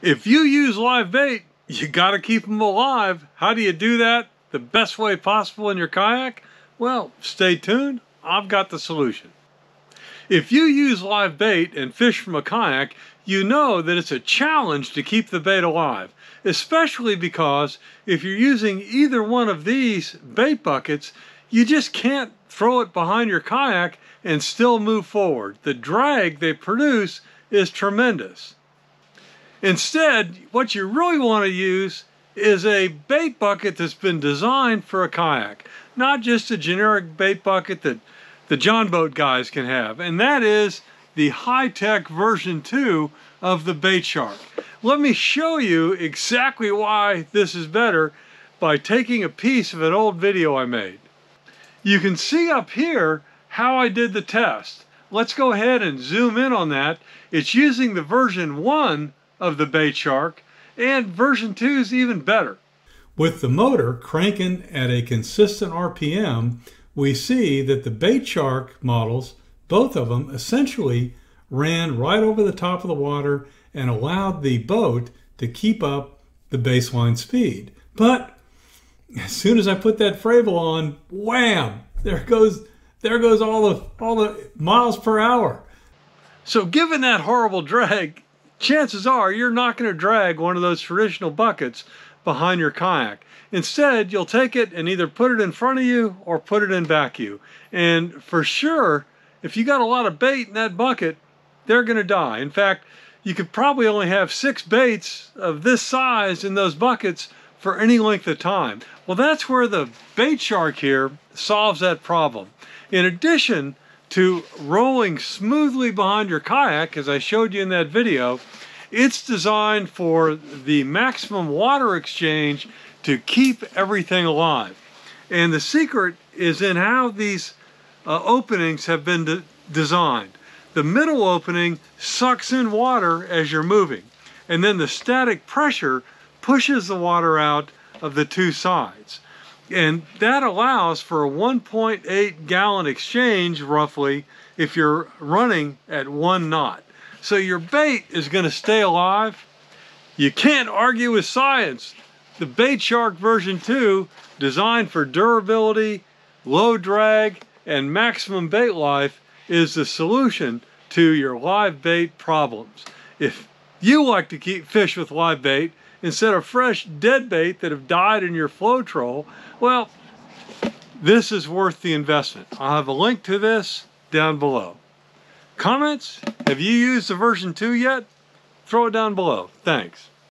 If you use live bait, you got to keep them alive. How do you do that the best way possible in your kayak? Well, stay tuned. I've got the solution. If you use live bait and fish from a kayak, you know that it's a challenge to keep the bait alive, especially because if you're using either one of these bait buckets, you just can't throw it behind your kayak and still move forward. The drag they produce is tremendous. Instead, what you really want to use is a bait bucket that's been designed for a kayak, not just a generic bait bucket that the John Boat guys can have, and that is the high-tech version 2 of the Bait Shark. Let me show you exactly why this is better by taking a piece of an old video I made. You can see up here how I did the test. Let's go ahead and zoom in on that. It's using the version 1 of the Bait Shark, and version 2 is even better. With the motor cranking at a consistent RPM, we see that the Bait Shark models, both of them, essentially ran right over the top of the water and allowed the boat to keep up the baseline speed. But as soon as I put that Frabill on, wham! There goes there goes all the all the miles per hour. So given that horrible drag, chances are you're not going to drag one of those traditional buckets behind your kayak. Instead, you'll take it and either put it in front of you or put it in back of you. And for sure, if you got a lot of bait in that bucket, they're going to die. In fact, you could probably only have six baits of this size in those buckets for any length of time. Well, that's where the bait shark here solves that problem. In addition to rolling smoothly behind your kayak, as I showed you in that video, it's designed for the maximum water exchange to keep everything alive. And the secret is in how these uh, openings have been de designed. The middle opening sucks in water as you're moving, and then the static pressure pushes the water out of the two sides. And that allows for a 1.8 gallon exchange, roughly, if you're running at one knot. So your bait is going to stay alive. You can't argue with science. The Bait Shark version 2, designed for durability, low drag, and maximum bait life, is the solution to your live bait problems. If you like to keep fish with live bait instead of fresh dead bait that have died in your flow troll, well, this is worth the investment. I'll have a link to this down below. Comments? Have you used the version 2 yet? Throw it down below. Thanks.